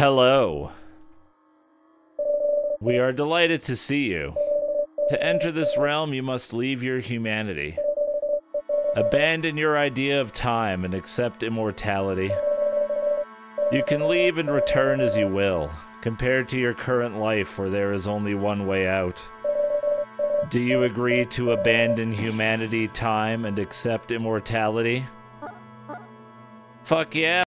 Hello. We are delighted to see you. To enter this realm, you must leave your humanity. Abandon your idea of time and accept immortality. You can leave and return as you will, compared to your current life where there is only one way out. Do you agree to abandon humanity, time, and accept immortality? Fuck yeah.